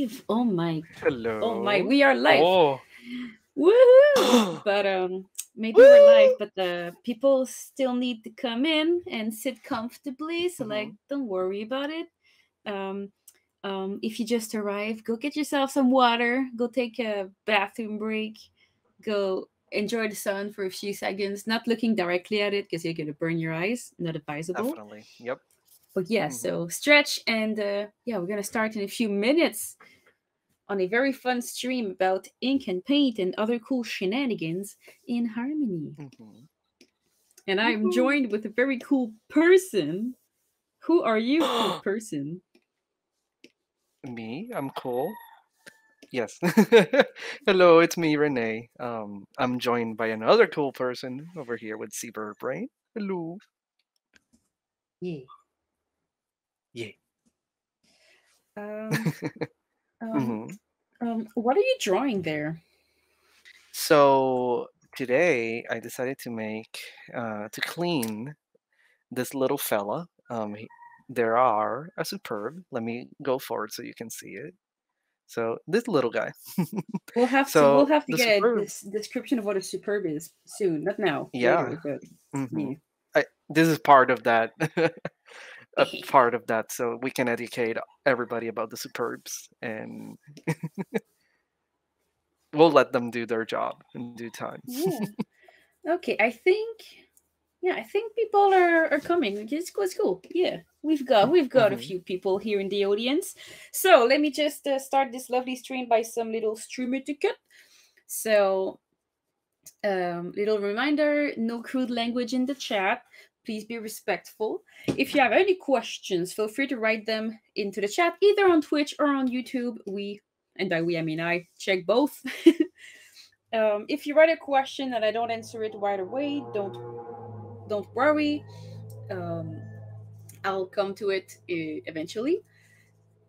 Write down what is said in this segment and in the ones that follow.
live. Oh my. Hello. Oh my. We are live. Oh. Woohoo! but um, maybe we're live, but the people still need to come in and sit comfortably. So like, don't worry about it. Um, um, if you just arrived, go get yourself some water. Go take a bathroom break. Go enjoy the sun for a few seconds. Not looking directly at it because you're gonna burn your eyes. Not advisable. Definitely. Yep. But yeah, Mhm. so stretch and uh, yeah, we're gonna start in a few minutes on a very fun stream about ink and paint and other cool shenanigans in harmony. Mhm. And I'm Woohoo. joined with a very cool person. Who are you, cool person? Me, I'm cool. Yes. Hello, it's me, Renee. Um, I'm joined by another cool person over here with ZeBirdBrain. Hello. Yeah. Yeah. Um, um, Mhm. um, what are you drawing there? So today I decided to make uh, to clean this little fella. Um, he, there are a superb. Let me go forward so you can see it. So this little guy. We'll have to we'll have to get a superb. this description of what a superb is soon. Not now. Yeah. Later, but mhm. yeah. I, this is part of that. a part of that, so we can educate everybody about the superbs, and we'll let them do their job in due time. Yeah. Okay, I think yeah, I think people are are coming. which is cool. It's cool. Yeah, we've got we've got a Mhm. few people here in the audience. So let me just uh, start this lovely stream by some little stream etiquette. So, um, little reminder: no crude language in the chat. Please be respectful. If you have any questions, feel free to write them into the chat, either on Twitch or on YouTube. We, and by we I mean I, check both. um, if you write a question and I don't answer it right away, don't don't worry. Um, I'll come to it uh, eventually.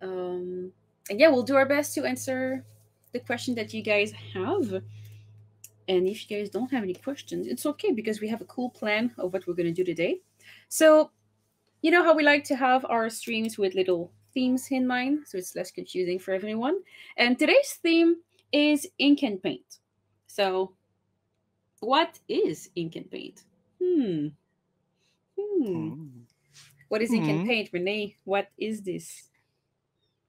Um, and yeah, we'll do our best to answer the question that you guys have. And if you guys don't have any questions, it's okay because we have a cool plan of what we're going to do today. So, you know how we like to have our streams with little themes in mind, so it's less confusing for everyone. And today's theme is ink and paint. So, what is ink and paint? Hmm. Hmm. Mm. What is ink and Mhm. paint, Renee? What is this?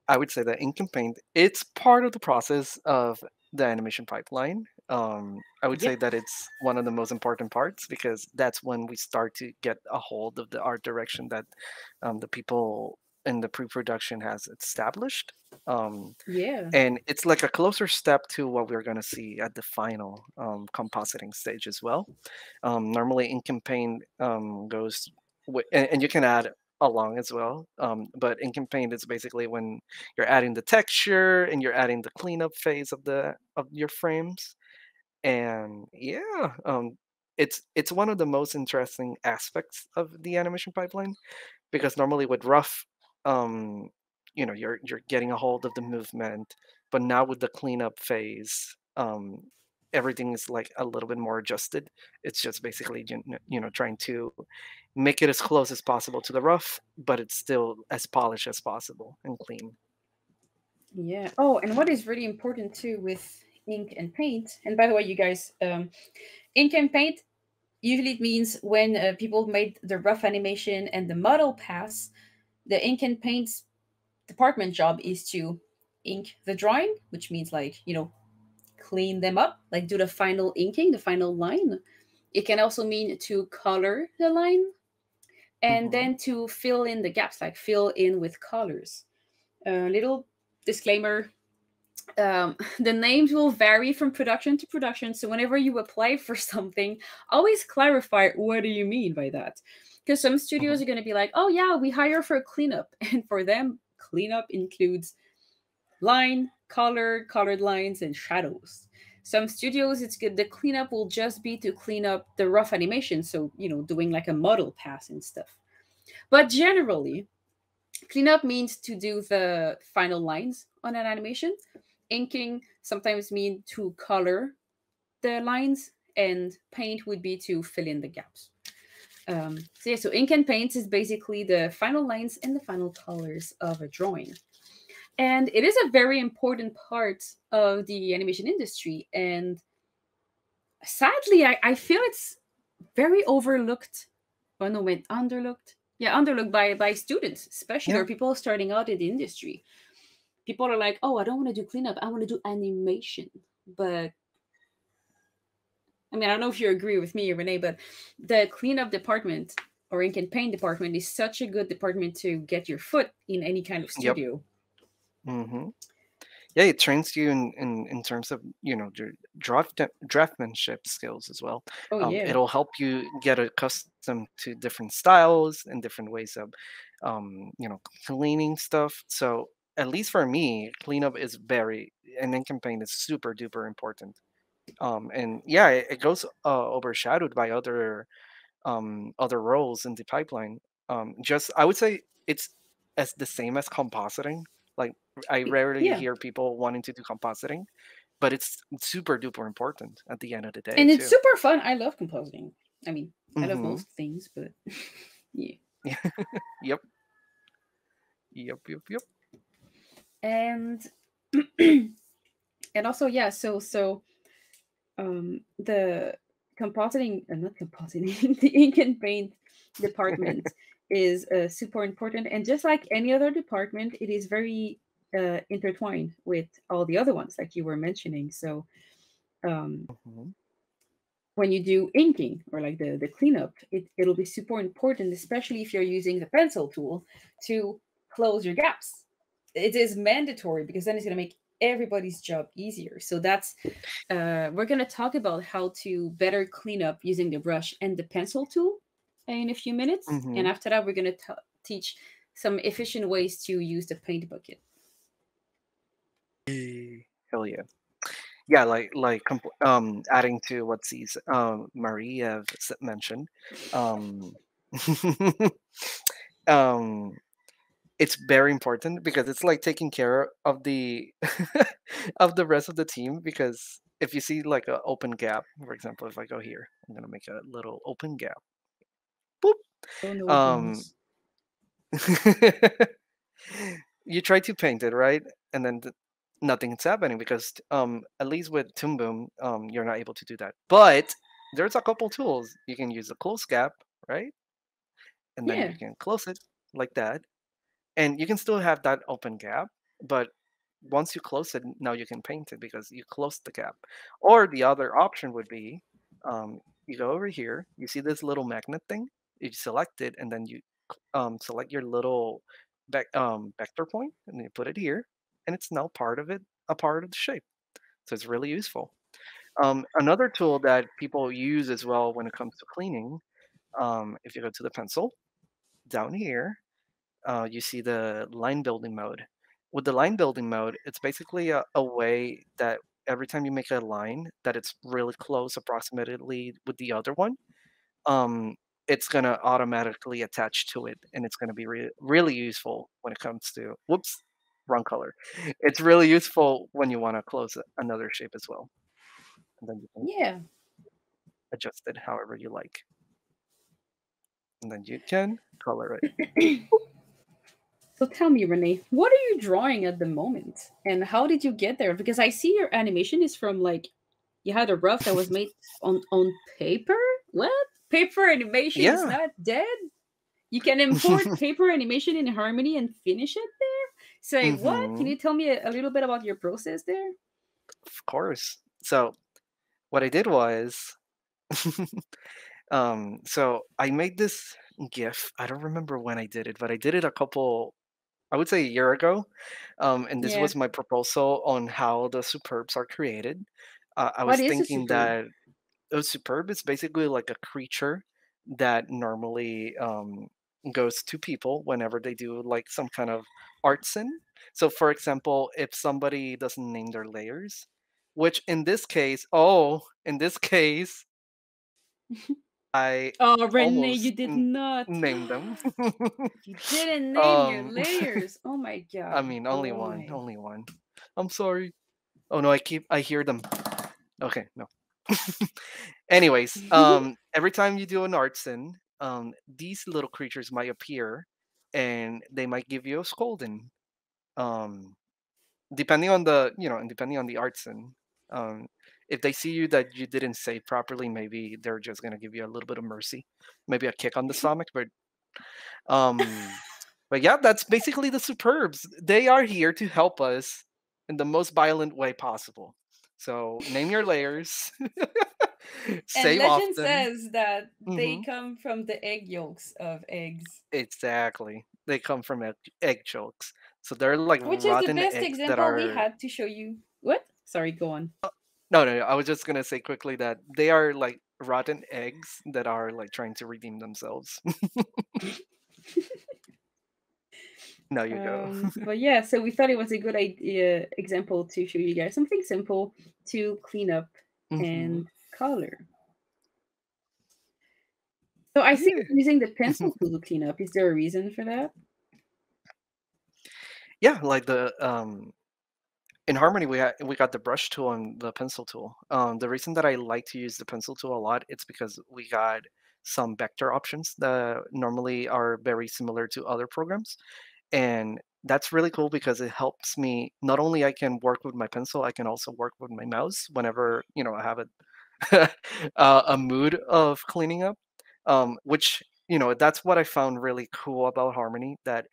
I would say that ink and paint it's part of the process of the animation pipeline. Um, I would say that it's one of the most important parts because that's when we start to get a hold of the art direction that um, the people in the pre-production has established. Um, Yeah. and it's like a closer step to what we're going to see at the final um, compositing stage as well. Um, normally, ink and paint um, goes, and, and you can add along as well. Um, but ink and paint, it's basically when you're adding the texture and you're adding the cleanup phase of the of your frames. And yeah, um, it's it's one of the most interesting aspects of the animation pipeline because normally with rough um you know you're you're getting a hold of the movement but now with the cleanup phase um everything is like a little bit more adjusted it's just basically you know trying to make it as close as possible to the rough but it's still as polished as possible and clean Yeah. Oh, and what is really important too with ink and paint, and by the way, you guys, um, ink and paint usually it means when uh, people made the rough animation and the model pass, the ink and paint department job is to ink the drawing, which means like, you know, clean them up, like do the final inking, the final line. It can also mean to color the line and Mhm. then to fill in the gaps, like fill in with colors. A little disclaimer um, the names will vary from production to production. So whenever you apply for something, always clarify what do you mean by that. Because some studios are going to be like, oh yeah, we hire for a cleanup, and for them, cleanup includes line, color, colored lines, and shadows. Some studios, it's good. The cleanup will just be to clean up the rough animation, so you know, doing like a model pass and stuff. But generally, cleanup means to do the final lines on an animation inking sometimes mean to color the lines and paint would be to fill in the gaps. Um, so yeah so ink and paint is basically the final lines and the final colors of a drawing. And it is a very important part of the animation industry and sadly i, I feel it's very overlooked oh no wait underlooked? Yeah underlooked by by students especially Yeah. or people starting out in the industry people are like oh i don't want to do cleanup i want to do animation but i mean i don't know if you agree with me renee but the cleanup department or ink and paint department is such a good department to get your foot in any kind of Yep. studio hmm Yeah, it trains you in, in, in terms of you know your draft draftmanship skills as well. oh Um, yeah it'll help you get accustomed to different styles and different ways of um, you know cleaning stuff. So at least for me, cleanup is very and then campaign is super duper important. Um, and yeah, it, it goes uh, overshadowed by other um, other roles in the pipeline. Um, just I would say it's as the same as compositing. Like I rarely yeah hear people wanting to do compositing, but it's super duper important at the end of the day and it's too. super fun i love composing i mean i love hmm most things but yeah yep. Yep. Yep. Yep. And and also yeah so so um the compositing uh, not compositing the ink and paint department is uh, super important. And just like any other department it is very uh, intertwined with all the other ones like you were mentioning. So um hmm when you do inking or like the the cleanup it, it'll be super important especially if you're using the pencil tool to close your gaps it is mandatory because then it's going to make everybody's job easier so that's uh, we're going to talk about how to better clean up using the brush and the pencil tool in a few minutes hmm and after that we're going to teach some efficient ways to use the paint bucket Hell yeah. Yeah, like like compl- um adding to what C's um Maria s- mentioned. Um um it's very important because it's like taking care of the of the rest of the team because if you see like an open gap, for example, if I go here, I'm gonna make a little open gap. Boop. oh Um you try to paint it, right? And then th- nothing's happening because um at least with Toon Boom, um you're not able to do that. But there's a couple tools. You can use a close gap, right? And then yeah you can close it like that. And you can still have that open gap, but once you close it, now you can paint it because you closed the gap. Or the other option would be um, you go over here, you see this little magnet thing, you select it, and then you um, select your little um, vector point, and you put it here, and it's now part of it, a part of the shape. So it's really useful. Um, another tool that people use as well when it comes to cleaning, um, if you go to the pencil, down here, uh, you see the line building mode. With the line building mode, it's basically a, a way that every time you make a line that it's really close approximately with the other one, um, it's gonna automatically attach to it, and it's gonna be re- really useful when it comes to whoops, wrong color. It's really useful when you want to close another shape as well, and then you can yeah adjust it however you like, and then you can color it. So tell me, Renee, what are you drawing at the moment, and how did you get there? Because I see your animation is from like you had a rough that was made on on paper. What paper animation is Yeah. not dead? You can import paper animation in Harmony and finish it there. Say what? Can Mhm. you tell me a, a little bit about your process there? Of course. So what I did was, um, so I made this GIF. I don't remember when I did it, but I did it a couple, I would say a year ago. Um, and this Yeah. was my proposal on how the superbs are created. Uh, I What was thinking that a superb is basically like a creature that normally um, goes to people whenever they do like some kind of artson. So, for example, if somebody doesn't name their layers, which in this case, oh, in this case, I Oh, Renee, you did not. name them. You didn't name your um, layers. Oh my god. I mean, only Oh one, my. only one. I'm sorry. Oh no, I keep, I hear them. Okay, no. Anyways, um, every time you do an artson, um, these little creatures might appear, and they might give you a scolding. Um, depending on the you know and depending on the artisan um if they see you that you didn't save properly maybe they're just going to give you a little bit of mercy maybe a kick on the stomach but um but yeah that's basically the superbs they are here to help us in the most violent way possible so name your layers and legend often says that they Mhm. come from the egg yolks of eggs, exactly they come from egg, egg yolks so they're like which is the best example we are had to show you. What? Sorry, go on. No, no, no. I was just gonna say quickly that they are like rotten eggs that are like trying to redeem themselves. no, you go. Um, but yeah, so we thought it was a good idea example to show you guys something simple to clean up Mhm. and color. So I think Yeah. using the pencil tool to clean up. Is there a reason for that? Yeah, like the um in Harmony we had we got the brush tool and the pencil tool. Um the reason that I like to use the pencil tool a lot it's because we got some vector options that normally are very similar to other programs. And that's really cool because it helps me not only I can work with my pencil, I can also work with my mouse whenever, you know, I have a uh, a mood of cleaning up. Um which, you know, that's what I found really cool about Harmony that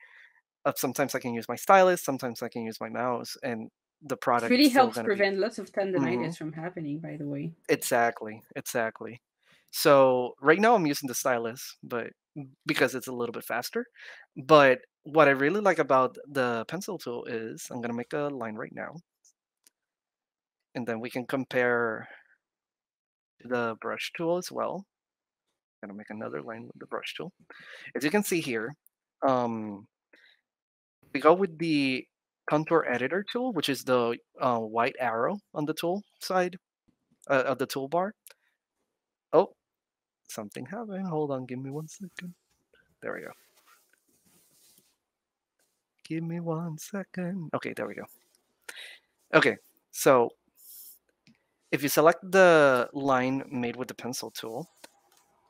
uh, sometimes I can use my stylus, sometimes I can use my mouse, and the It product really helps gonna be prevent lots of tendinitis Mhm. from happening, by the way. exactly, exactly. So right now I'm using the stylus, but because it's a little bit faster. But what I really like about the pencil tool is I'm gonna make a line right now, and then we can compare the brush tool as well. I'm Gonna make another line with the brush tool. As you can see here, um, we go with the contour editor tool, which is the uh, white arrow on the tool side uh, of the toolbar. Oh, something happened. Hold on, give me one second. There we go. Give me one second. Okay, there we go. Okay, so if you select the line made with the pencil tool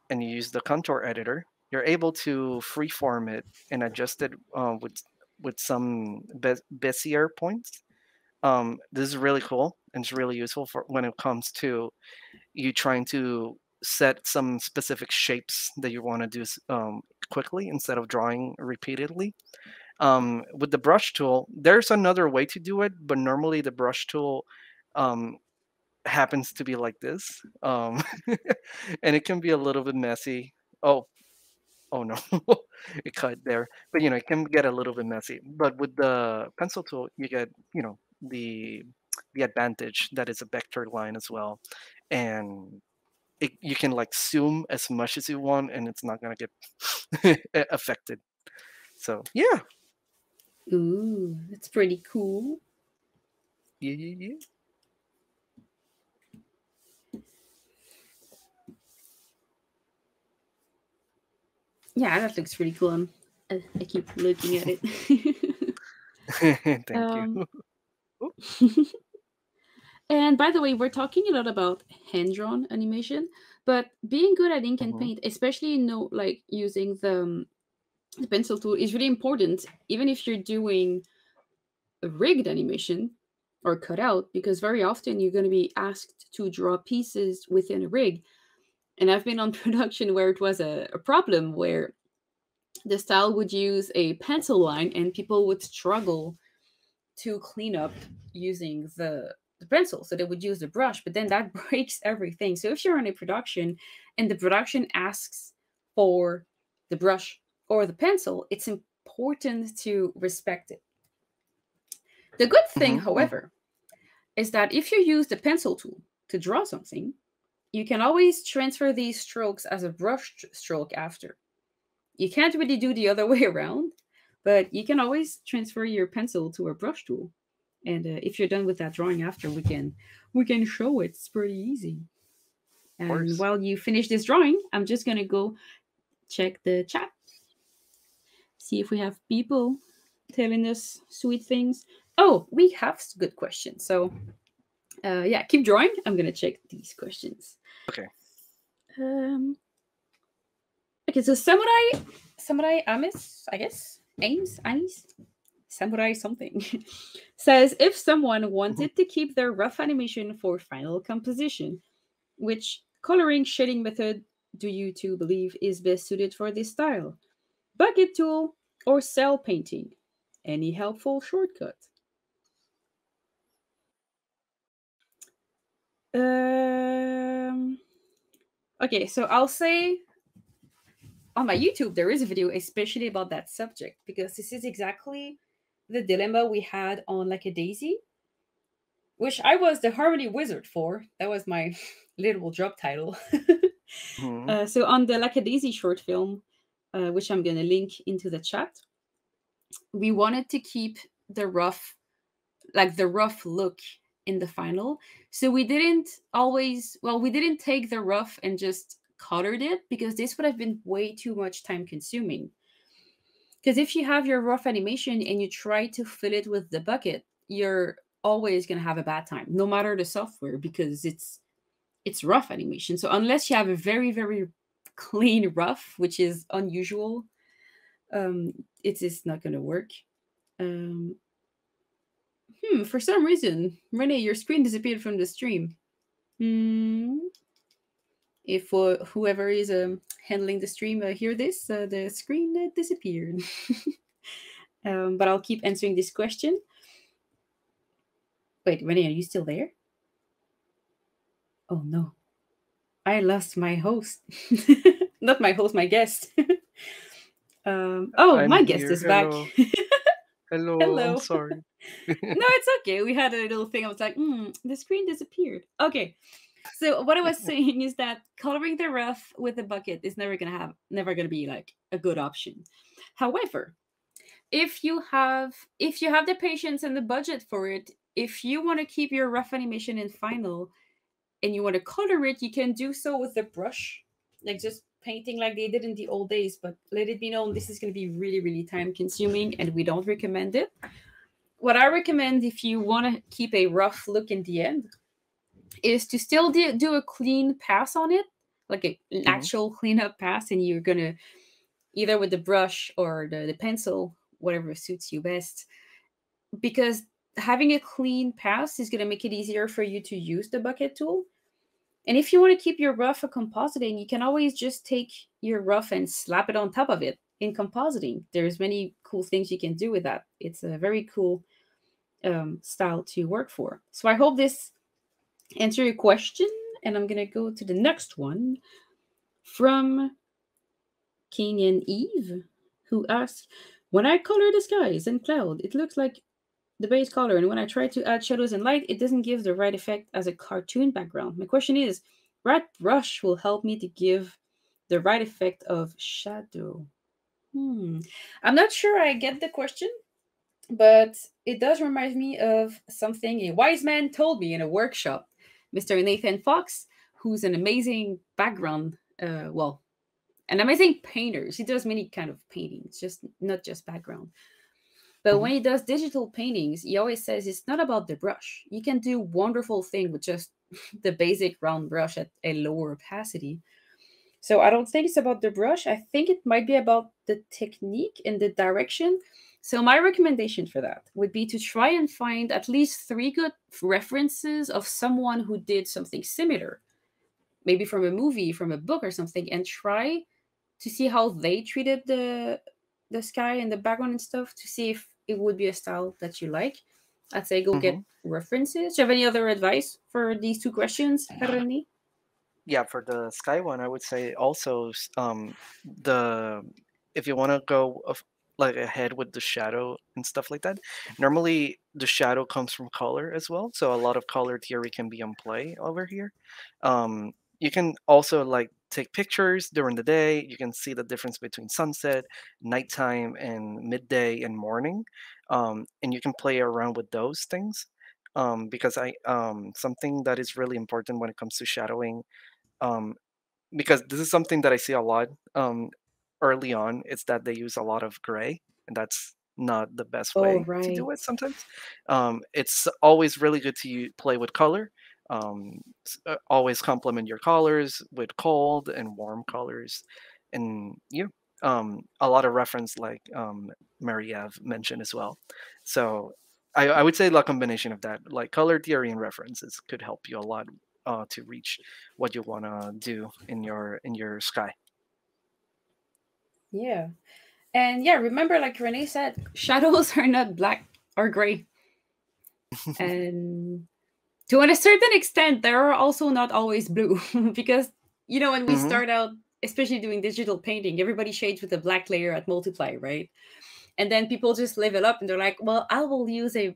and you use the contour editor, you're able to freeform it and adjust it uh, with with some Be- Bezier points. Um, this is really cool and it's really useful for when it comes to you trying to set some specific shapes that you want to do um, quickly instead of drawing repeatedly. Um, with the brush tool, there's another way to do it, but normally the brush tool um, happens to be like this, um, and it can be a little bit messy. Oh, oh no, it cut there. But you know, it can get a little bit messy. But with the pencil tool, you get you know the the advantage that it's a vector line as well, and it, you can like zoom as much as you want, and it's not gonna get affected. So yeah, Ooh, that's pretty cool. yeah, yeah, yeah. Yeah, that looks pretty cool. I'm, I, I keep looking at it. Thank Um, you. and by the way, we're talking a lot about hand drawn animation, but being good at ink and Mhm. paint, especially you know, like using the, um, the pencil tool, is really important. Even if you're doing a rigged animation or cutout, because very often you're going to be asked to draw pieces within a rig. And I've been on production where it was a, a problem where the style would use a pencil line and people would struggle to clean up using the, the pencil. So they would use the brush, but then that breaks everything. So if you're on a production and the production asks for the brush or the pencil, it's important to respect it. The good thing, Mhm, mhm. however, is that if you use the pencil tool to draw something, you can always transfer these strokes as a brush stroke after. You can't really do the other way around, but you can always transfer your pencil to a brush tool. And uh, if you're done with that drawing after, we can we can show it. It's pretty easy. And while you finish this drawing, I'm just gonna go check the chat, see if we have people telling us sweet things. Oh, we have good questions. So, uh, yeah, keep drawing. I'm gonna check these questions. Okay. Um. Okay, so samurai, samurai Amis, I guess Ames, Amis. samurai something says if someone wanted to keep their rough animation for final composition, which coloring shading method do you two believe is best suited for this style? Bucket tool or cell painting? Any helpful shortcut? Um, okay, so I'll say on my YouTube there is a video especially about that subject because this is exactly the dilemma we had on Like a Daisy, which I was the harmony wizard for. That was my literal job title. mm-hmm. uh, so on the Like a Daisy short film, uh, which I'm gonna link into the chat, we wanted to keep the rough, like the rough look in the final. So we didn't always, well, we didn't take the rough and just colored it because this would have been way too much time consuming. Because if you have your rough animation and you try to fill it with the bucket, you're always going to have a bad time, no matter the software, because it's it's rough animation. So unless you have a very very clean rough, which is unusual, um, it is not going to work. Um, hmm, for some reason, Renee, your screen disappeared from the stream. Hmm. If uh, whoever is um, handling the stream uh, hear this, uh, the screen uh, disappeared. um, but I'll keep answering this question. Wait, Renee, are you still there? Oh no, I lost my host. Not my host, my guest. um, oh, I'm my guest is Hello. back. Hello. Hello. I'm sorry. no, it's okay. We had a little thing. I was like, mm, the screen disappeared. Okay. So what I was saying is that coloring the rough with a bucket is never gonna have never gonna be like a good option. However, if you have if you have the patience and the budget for it, if you want to keep your rough animation in final and you want to color it, you can do so with a brush, like just painting like they did in the old days. But let it be known, this is going to be really, really time consuming and we don't recommend it. What I recommend if you want to keep a rough look in the end is to still do, do a clean pass on it, like an mm-hmm. actual cleanup pass, and you're gonna either with the brush or the, the pencil, whatever suits you best, because having a clean pass is gonna make it easier for you to use the bucket tool. And if you want to keep your rough for compositing, you can always just take your rough and slap it on top of it in compositing. There's many cool things you can do with that. It's a very cool um, style to work for. So I hope this answer your question. And I'm going to go to the next one from Kenyan Eve, who asks When I color the skies and cloud, it looks like the base color. And when I try to add shadows and light, it doesn't give the right effect as a cartoon background. My question is what brush will help me to give the right effect of shadow? Hmm. I'm not sure I get the question, but it does remind me of something a wise man told me in a workshop. Mr. Nathan Fox, who's an amazing background, uh, well, an amazing painter. He does many kind of paintings, just not just background. But mm-hmm. when he does digital paintings, he always says it's not about the brush. You can do wonderful thing with just the basic round brush at a lower opacity. So I don't think it's about the brush. I think it might be about the technique and the direction so, my recommendation for that would be to try and find at least three good references of someone who did something similar, maybe from a movie, from a book, or something, and try to see how they treated the the sky and the background and stuff to see if it would be a style that you like. I'd say go mm-hmm. get references. Do you have any other advice for these two questions, Renee? Yeah, for the sky one, I would say also um, the if you want to go like ahead with the shadow and stuff like that. Normally, the shadow comes from color as well, so a lot of color theory can be on play over here. Um, you can also like take pictures during the day. You can see the difference between sunset, nighttime, and midday and morning, um, and you can play around with those things. Um, because I um, something that is really important when it comes to shadowing, um, because this is something that I see a lot um, early on it's that they use a lot of gray and that's not the best way oh, right. to do it sometimes um, it's always really good to play with color um, uh, always complement your colors with cold and warm colors and yeah um, a lot of reference like um, Marie-Eve mentioned as well. So I, I would say the combination of that, like color theory and references, could help you a lot uh, to reach what you want to do in your in your sky. Yeah. And yeah, remember, like Renee said, shadows are not black or gray. and to a certain extent, they're also not always blue because, you know, when we mm-hmm. start out, especially doing digital painting, everybody shades with a black layer at multiply, right? And then people just level up and they're like, well, I will use a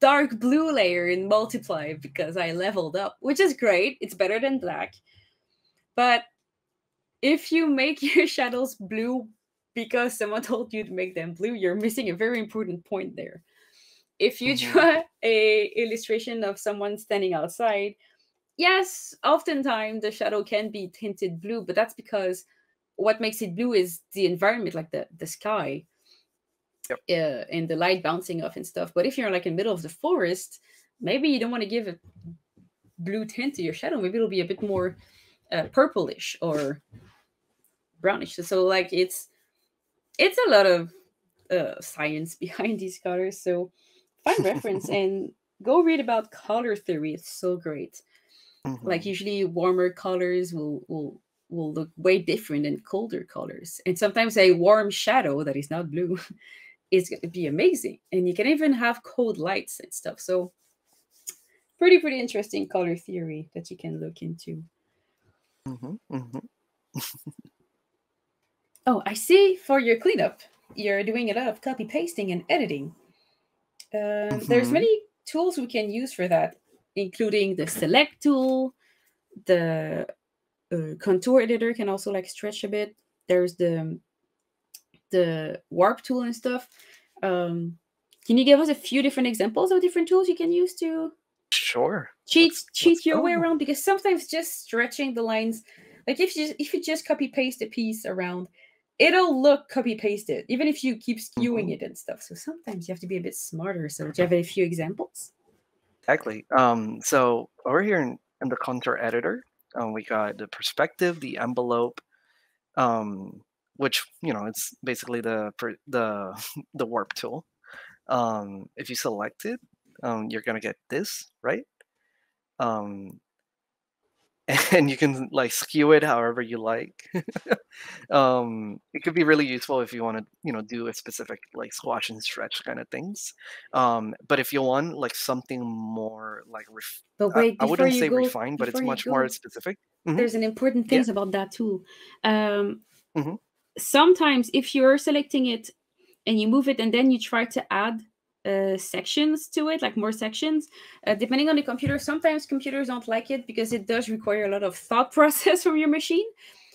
dark blue layer in multiply because I leveled up, which is great. It's better than black. But if you make your shadows blue because someone told you to make them blue, you're missing a very important point there. If you mm-hmm. draw a illustration of someone standing outside, yes, oftentimes the shadow can be tinted blue, but that's because what makes it blue is the environment, like the the sky, yep. uh, and the light bouncing off and stuff. But if you're like in the middle of the forest, maybe you don't want to give a blue tint to your shadow. Maybe it'll be a bit more uh, purplish or brownish. So like it's it's a lot of uh, science behind these colors. So find reference and go read about color theory. It's so great. Mm-hmm. Like usually warmer colors will will will look way different than colder colors. And sometimes a warm shadow that is not blue is going to be amazing. And you can even have cold lights and stuff. So pretty pretty interesting color theory that you can look into. Mm-hmm. Mm-hmm. Oh, I see for your cleanup, you're doing a lot of copy pasting and editing. Um, mm-hmm. There's many tools we can use for that, including the select tool, the uh, contour editor can also like stretch a bit. There's the the warp tool and stuff. Um, can you give us a few different examples of different tools you can use to sure cheat let's, cheat let's your go. way around? Because sometimes just stretching the lines, like if you if you just copy paste a piece around, it'll look copy pasted, even if you keep skewing mm-hmm. it and stuff. So sometimes you have to be a bit smarter. So do you have a few examples? Exactly. Um, so over here in, in the contour editor, um, we got the perspective, the envelope, um, which you know it's basically the the the warp tool. Um, if you select it, um, you're gonna get this right. And you can like skew it however you like. um, it could be really useful if you want to, you know, do a specific like squash and stretch kind of things. Um, but if you want like something more like, ref- but wait, I, I wouldn't say go, refined, but it's much go, more specific. Mm-hmm. There's an important things yeah. about that too. Um, mm-hmm. Sometimes if you're selecting it and you move it and then you try to add uh, sections to it, like more sections. Uh, depending on the computer, sometimes computers don't like it because it does require a lot of thought process from your machine.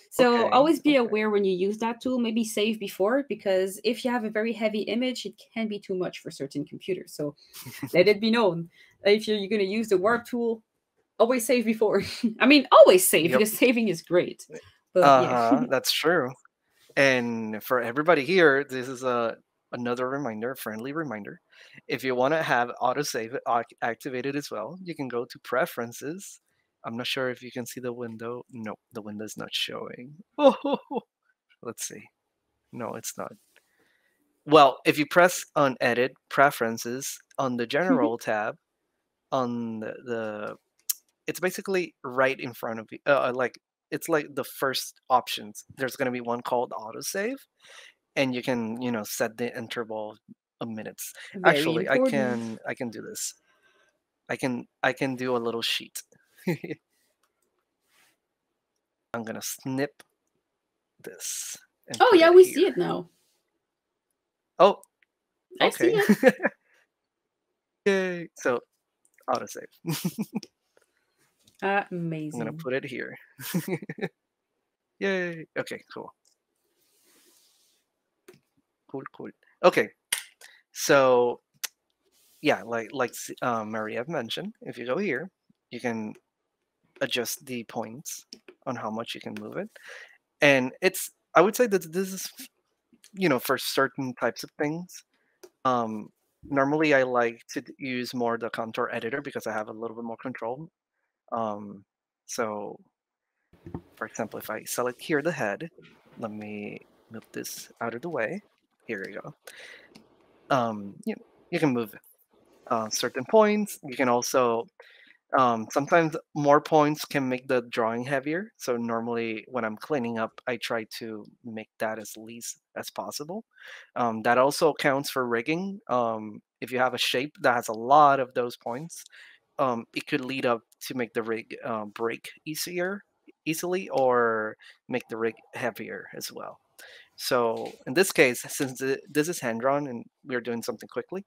So okay. always be okay. aware when you use that tool. Maybe save before because if you have a very heavy image, it can be too much for certain computers. So let it be known if you're, you're going to use the warp tool, always save before. I mean, always save yep. because saving is great. But, uh-huh, yeah. that's true. And for everybody here, this is a another reminder, friendly reminder. If you want to have autosave activated as well, you can go to preferences. I'm not sure if you can see the window. No, the window is not showing. Oh, let's see. No, it's not. Well, if you press on edit preferences on the mm-hmm. general tab, on the, the, it's basically right in front of you. Uh, like it's like the first options. There's going to be one called autosave, and you can you know set the interval of minutes. Very actually important. i can i can do this. I can i can do a little sheet. I'm gonna snip this oh yeah we here. see it now. Oh I see it. okay yay. So autosave. Amazing i'm gonna put it here. Yay. Okay cool. Cool, cool. Okay, so yeah, like like um, Marie-Eve mentioned, if you go here, you can adjust the points on how much you can move it, and it's I would say that this is you know for certain types of things. Um, normally, I like to use more the contour editor because I have a little bit more control. Um, so, for example, if I select here the head, let me move this out of the way here we go. Um, you, you can move uh, certain points. You can also um, sometimes more points can make the drawing heavier. So normally when I'm cleaning up, I try to make that as least as possible. Um, that also counts for rigging. Um, if you have a shape that has a lot of those points, um, it could lead up to make the rig uh, break easier, easily, or make the rig heavier as well. So in this case, since this is hand drawn and we're doing something quickly,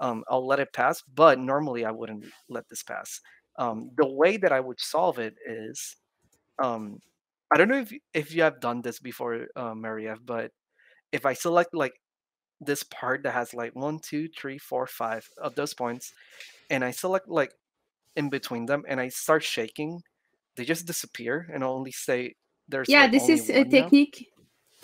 um, I'll let it pass. But normally I wouldn't let this pass. Um, the way that I would solve it is, um, I don't know if if you have done this before, uh, Maria, but if I select like this part that has like one, two, three, four, five of those points, and I select like in between them, and I start shaking, they just disappear and only say there's. Yeah, like, this is a now. technique.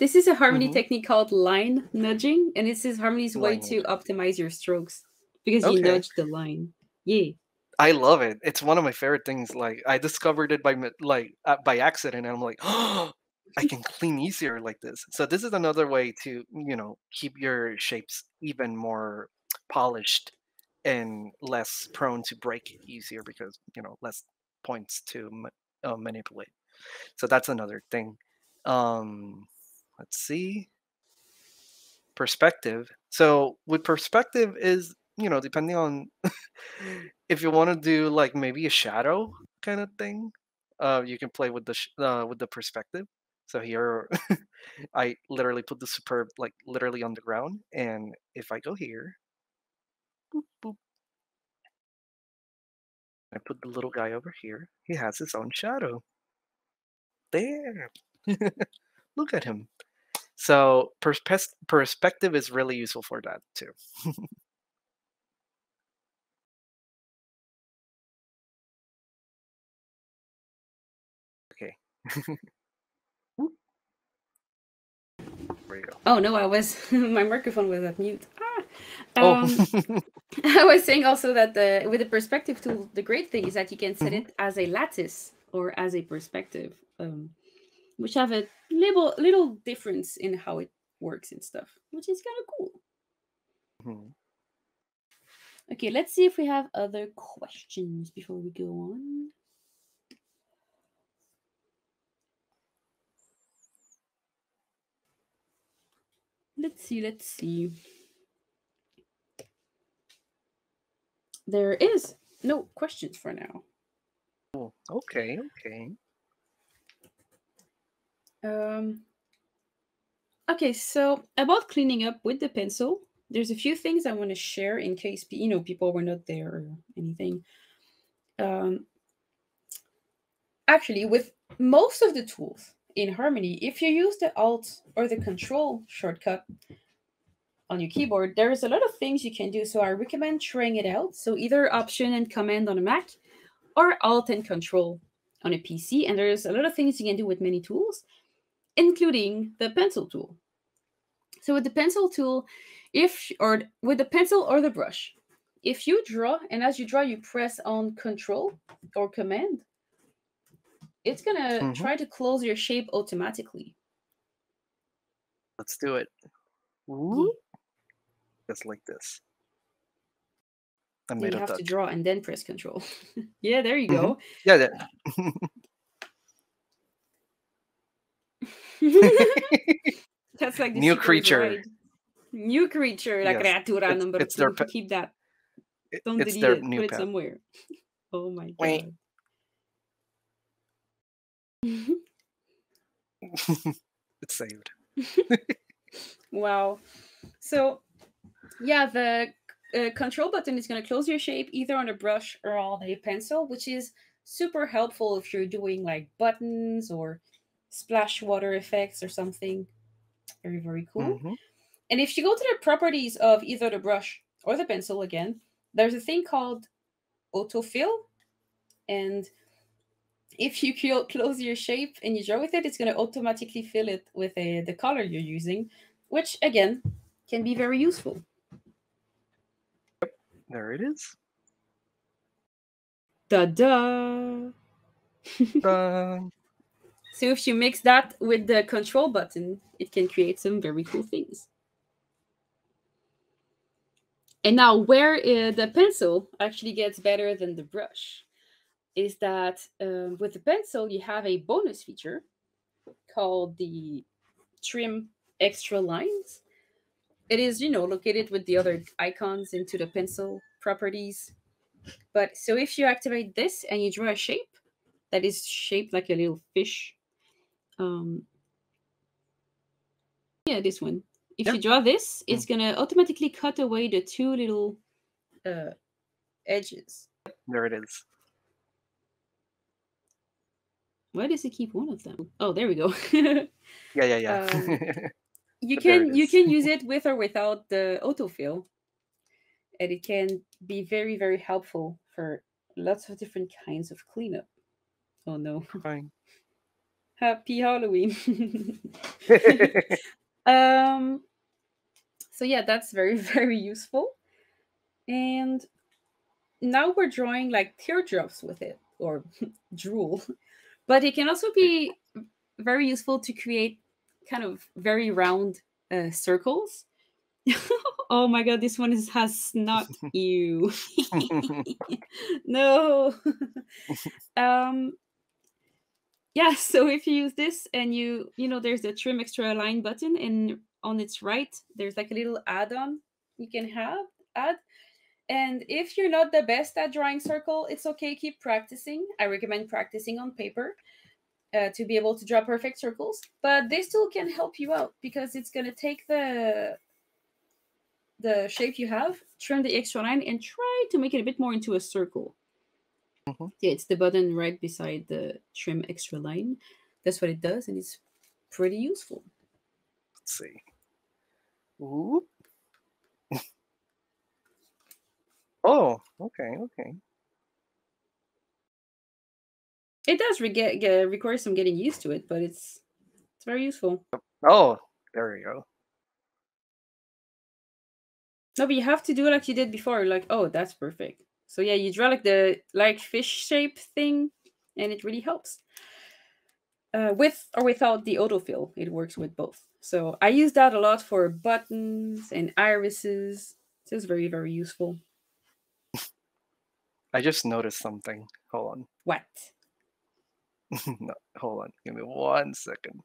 This is a harmony Mhm. technique called line nudging, and this is harmony's way Line to optimize your strokes because you Okay. nudge the line. Yeah. I love it. It's one of my favorite things. Like I discovered it by like uh, by accident, and I'm like, oh, I can clean easier like this. So this is another way to you know keep your shapes even more polished and less prone to break easier because you know less points to ma- uh, manipulate. So that's another thing. Um, let's see perspective. So with perspective is you know depending on if you want to do like maybe a shadow kind of thing, uh, you can play with the uh, with the perspective. So here, I literally put the superb like literally on the ground, and if I go here, boop, boop, I put the little guy over here. He has his own shadow. There, look at him. So perspe- perspective is really useful for that too. Okay. Whoop. there you go. Oh no, I was my microphone was at mute. Ah. Oh, Um, I was saying also that the with the perspective tool, the great thing is that you can set Mhm. it as a lattice or as a perspective, um, which have a little little difference in how it works and stuff, which is kind of cool. Mhm. Okay, let's see if we have other questions before we go on. Let's see, let's see. There is no questions for now. Cool. Okay, okay. Um, okay, so about cleaning up with the pencil, there's a few things I want to share in case you know people were not there or anything. Um, actually, with most of the tools in Harmony, if you use the Alt or the Control shortcut on your keyboard, there's a lot of things you can do. So I recommend trying it out. So either Option and Command on a Mac or Alt and Control on a PC. And there's a lot of things you can do with many tools, including the pencil tool. So with the pencil tool, if or with the pencil or the brush, if you draw and as you draw, you press on Control or Command, it's gonna Mhm. try to close your shape automatically. Let's do it. Whoop. Just like this. I you have duck. to draw and then press Control. yeah, there you Mhm. go. Yeah, that. That's like the New creature. Droid. New creature, la Yes, creatura it's- number it's two. their pe- Keep that. It- Don't it's delete their it. new Put it somewhere. Oh my Wait. god. it's saved. wow. So, yeah, the uh, control button is going to close your shape either on a brush or on a pencil, which is super helpful if you're doing like buttons or splash water effects or something. Very, very cool. Mhm. And if you go to the properties of either the brush or the pencil again, there's a thing called autofill. And if you close your shape and you draw with it, it's going to automatically fill it with a, the color you're using, which again can be very useful. Yep, There it is. Da da! So if you mix that with the control button, it can create some very cool things. And now, where uh, the pencil actually gets better than the brush is that um, with the pencil, you have a bonus feature called the trim extra lines. It is, you know, located with the other icons into the pencil properties. But so if you activate this and you draw a shape that is shaped like a little fish, um, yeah, this one. If Yeah. you draw this, it's gonna automatically cut away the two little uh, edges. There it is. Why does it keep one of them? Oh, there we go. Yeah, yeah, yeah. Um, you But there it can you can use it with or without the autofill, and it can be very very helpful for lots of different kinds of cleanup. Oh no! Fine. Happy Halloween. um. So yeah, that's very very useful, and now we're drawing like teardrops with it or drool, but it can also be very useful to create kind of very round uh, circles. oh my god, this one is, has snot. you. no. um. Yeah. So if you use this and you you know there's a trim extra line button and on its right there's like a little add-on you can have add. And if you're not the best at drawing circle, it's okay. Keep practicing. I recommend practicing on paper uh, to be able to draw perfect circles. But this tool can help you out because it's going to take the the shape you have, trim the extra line, and try to make it a bit more into a circle. Mhm. Yeah, it's the button right beside the trim extra line. That's what it does, and it's pretty useful. Let's see. Whoop. oh, okay, okay. It does re- get, get, require some getting used to it, but it's it's very useful. Oh, there we go. No, but you have to do it like you did before. Like, oh, that's perfect. So yeah, you draw like the like fish shape thing, and it really helps. Uh, with or without the autofill, it works with both. So I use that a lot for buttons and irises. It's just very very useful. I just noticed something. Hold on. What? no, hold on. Give me one second.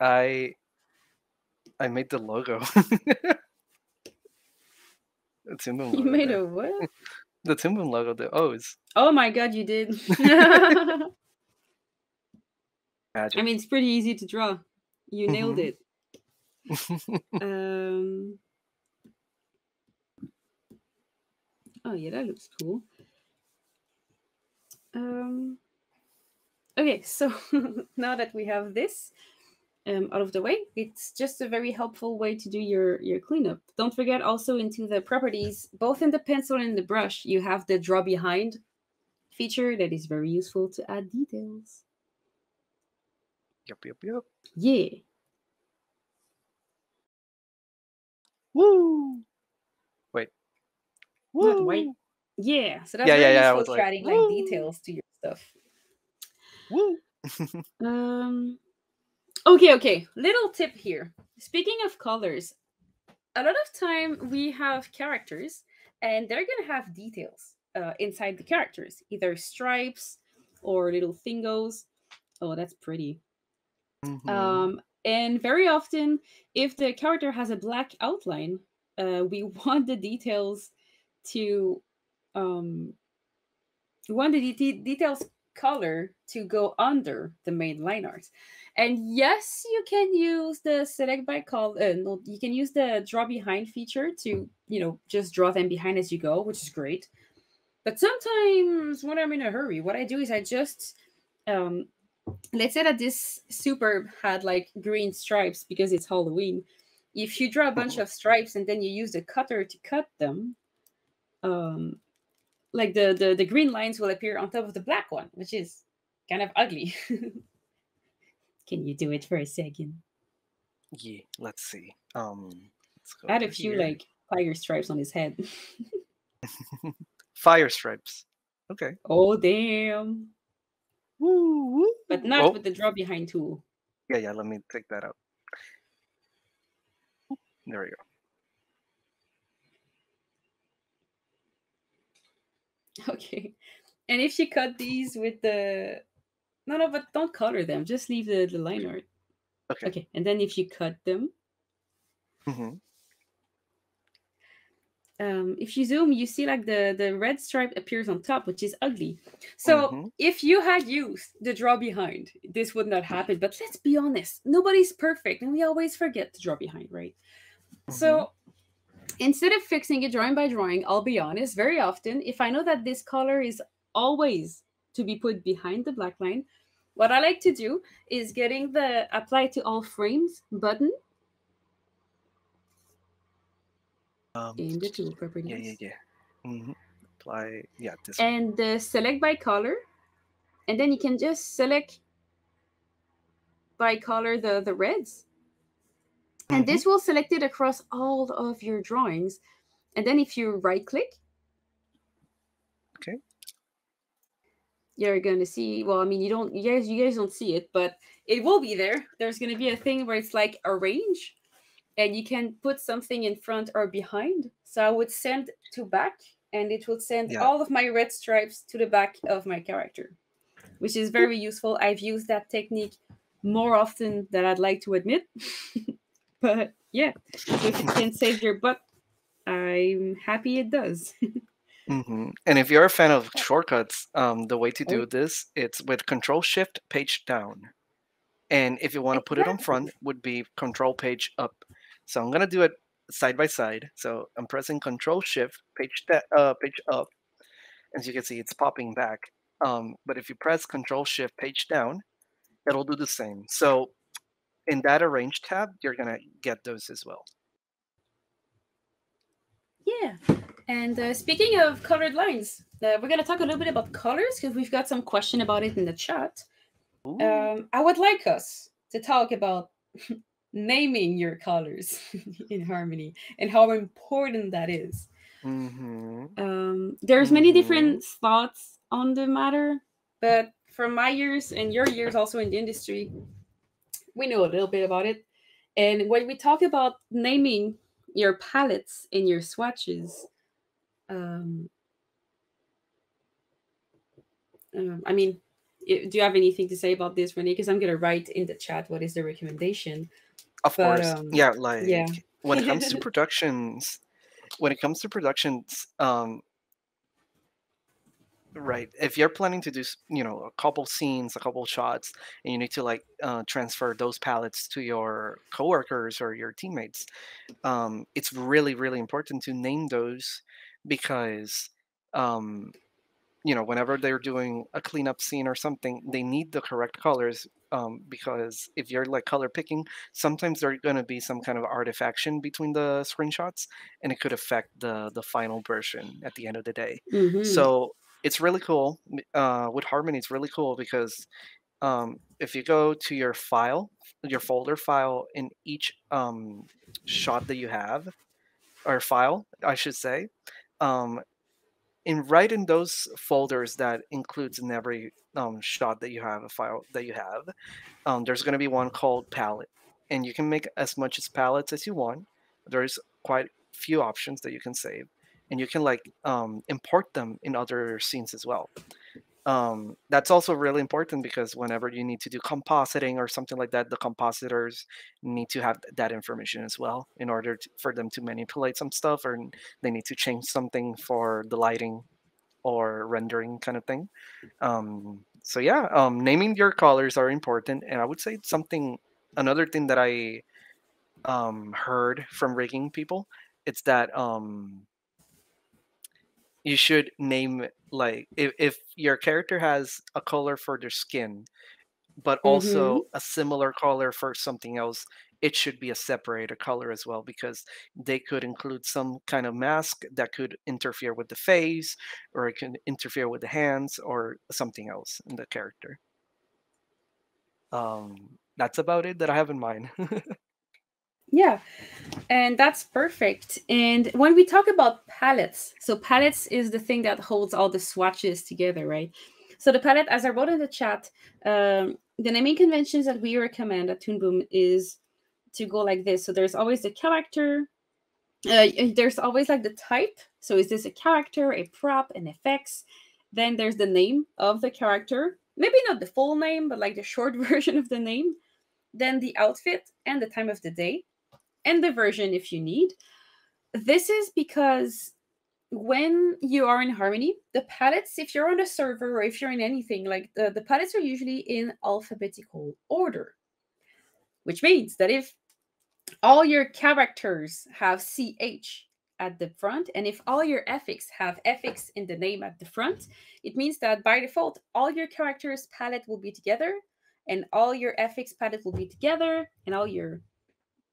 I I made the logo. You made there. a what? the Toon Boom logo. The O's. Oh my god, you did. I mean, it's pretty easy to draw. You nailed Mhm. it. Um. Oh yeah, that looks cool. Um. Okay, so now that we have this um, out of the way, it's just a very helpful way to do your your cleanup. Don't forget also into the properties, both in the pencil and the brush, you have the draw behind feature that is very useful to add details. yep, yep, yep. Yeah. Woo! Wait. Woo! Yeah, so that's Yeah, yeah, yeah, I useful like, adding like details to your stuff. Woo! Um. Okay, okay. Little tip here. Speaking of colors, a lot of time we have characters, and they're gonna have details uh, inside the characters, either stripes or little thingos. Oh, that's pretty. Mhm. Um, and very often, if the character has a black outline, uh, we want the details to um, we want the de- details color to go under the main line art. And yes, you can use the select by color. Uh, no, you can use the draw behind feature to you know just draw them behind as you go, which is great. But sometimes when I'm in a hurry, what I do is I just um, let's say that this superb had like green stripes because it's Halloween. If you draw a bunch Mhm. of stripes and then you use the cutter to cut them, um, like the, the the green lines will appear on top of the black one, which is kind of ugly. Can you do it for a second? Yeah, let's see. Um, let's go Add a few here. like fire stripes on his head. fire stripes. Okay. oh damn! Woo, woo. But not Oh, with the draw behind tool. yeah, yeah. Let me take that out. There we go. Okay. And if you cut these with the no no but don't color them, just leave the, the line art. Okay. Okay. And then if you cut them, hmm um, if you zoom, you see like the the red stripe appears on top, which is ugly. So Mhm. if you had used the draw behind, this would not happen. But let's be honest, nobody's perfect, and we always forget to draw behind, right? So instead of fixing it drawing by drawing, I'll be honest, very often, if I know that this color is always to be put behind the black line, what I like to do is getting the apply to all frames button Um, in the tool properties. yeah, yeah, yeah. hmm Apply. Yeah, this. and uh, select by color and then you can just select by color the the reds and Mhm. this will select it across all of your drawings and then if you right click Okay. You're gonna see well i mean you don't you guys you guys don't see it but it will be there. There's gonna be a thing where it's like arrange and you can put something in front or behind. So i would send to back and it will send Yeah. all of my red stripes to the back of my character which is very useful. I've used that technique more often than i'd like to admit but yeah if it can save your butt i'm happy it does hmm And if you're a fan of shortcuts, um, the way to Oh. do this it's with Control Shift Page Down, and if you want to put it on front, would be Control Page Up. So I'm gonna do it side by side. So I'm pressing Control Shift Page da- uh, Page Up. As you can see, it's popping back. Um, but if you press Control Shift Page Down, it'll do the same. So in that Arrange tab, you're gonna get those as well. Yeah. And uh, speaking of colored lines, uh, we're going to talk a little bit about colors because we've got some question about it in the chat. Um, I would like us to talk about naming your colors in Harmony and how important that is. hmm Um, there's many Mhm. different thoughts on the matter, but from my years and your years also in the industry, we know a little bit about it. And when we talk about naming your palettes and your swatches, um, um, I mean, do you have anything to say about this, Renee? Because I'm gonna write in the chat what is the recommendation. Of But, course. um, yeah, like yeah. when it comes to productions, when it comes to productions, um, right, if you're planning to do, you know, a couple scenes, a couple shots, and you need to like uh, transfer those palettes to your coworkers or your teammates, um, it's really, really important to name those because, um, you know, whenever they're doing a cleanup scene or something, they need the correct colors. Um, because if you're like color picking, sometimes there's going to be some kind of artifaction between the screenshots, and it could affect the the final version at the end of the day. Mhm. So it's really cool. Uh, with Harmony, it's really cool because um, if you go to your file, your folder file in each um, shot that you have, or file, I should say, um, in right in those folders that includes in every um, shot that you have a file that you have, um, there's going to be one called palette, and you can make as much as palettes as you want. There's quite few options that you can save, and you can like um, import them in other scenes as well. Um, that's also really important because whenever you need to do compositing or something like that, the compositors need to have that information as well in order to, for them to manipulate some stuff, or they need to change something for the lighting or rendering kind of thing. Um, so yeah, um, naming your colors are important, and I would say something. Another thing that I um, heard from rigging people, it's that um, you should name like if, if your character has a color for their skin but also a similar color for something else it should be a separated color as well because they could include some kind of mask that could interfere with the face or it can interfere with the hands or something else in the character. Um that's about it that i have in mind Yeah, and that's perfect. And when we talk about palettes, so palettes is the thing that holds all the swatches together, right? So the palette, as I wrote in the chat, um, the naming conventions that we recommend at Toon Boom is to go like this. So there's always the character. Uh, there's always like the type. So is this a character, a prop, an effects? Then there's the name of the character. Maybe not the full name, but like the short version of the name. Then the outfit and the time of the day, and the version if you need. This is because when you are in Harmony, the palettes, if you're on a server or if you're in anything, like the, the palettes are usually in alphabetical order, which means that if all your characters have CH at the front, and if all your effects have FX in the name at the front, it means that by default, all your characters palette will be together, and all your FX palette will be together, and all your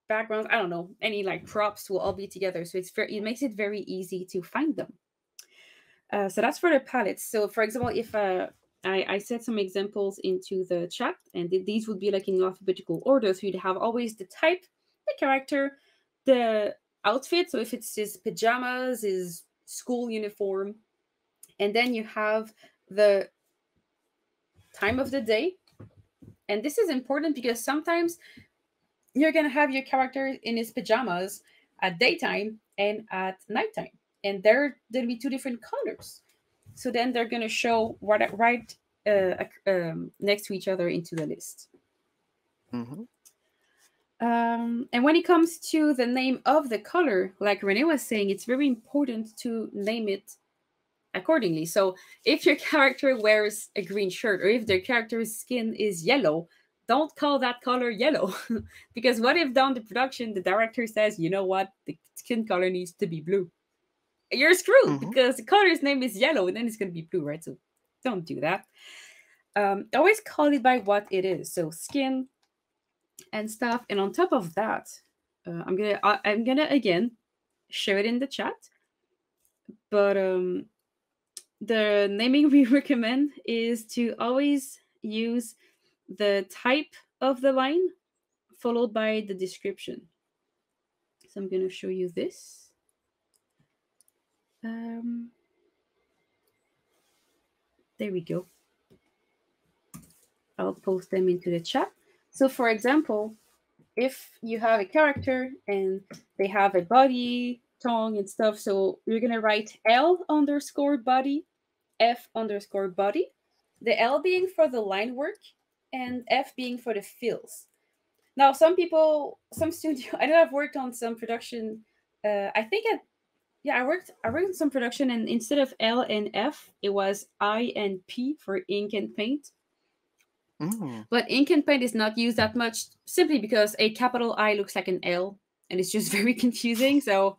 backgrounds, I don't know, any like props will all be together. So it's very, it makes it very easy to find them. Uh, so that's for the palettes. So for example, if uh, I, I set some examples into the chat, and th these would be like in alphabetical order. So you'd have always the type, the character, the outfit. So if it's his pajamas, his school uniform, and then you have the time of the day. And this is important because sometimes you're going to have your character in his pajamas at daytime and at nighttime. And they're to be two different colors. So then they're going to show what right uh, um, next to each other into the list. Mm-hmm. Um, and when it comes to the name of the color, like Renee was saying, it's very important to name it accordingly. So if your character wears a green shirt or if their character's skin is yellow, don't call that color yellow. Because what if down the production the director says you know what? The skin color needs to be blue. You're screwed mm-hmm. because the color's name is yellow and then it's going to be blue right? So don't do that. Um, always call it by what it is. So skin and stuff. And on top of that uh, i'm gonna I, i'm gonna again share it in the chat. But um the naming we recommend is to always use the type of the line followed by the description. So I'm going to show you this. Um, there we go. I'll post them into the chat. So for example, if you have a character and they have a body, tongue and stuff, so you're going to write L underscore body, F underscore body. The L being for the line work and F being for the fills. Now, some people, some studio, I know I've worked on some production. Uh, I think at, yeah, I worked, I worked on some production, and instead of L and F, it was I and P for ink and paint. Mm. But ink and paint is not used that much simply because a capital I looks like an L, and it's just very confusing. So,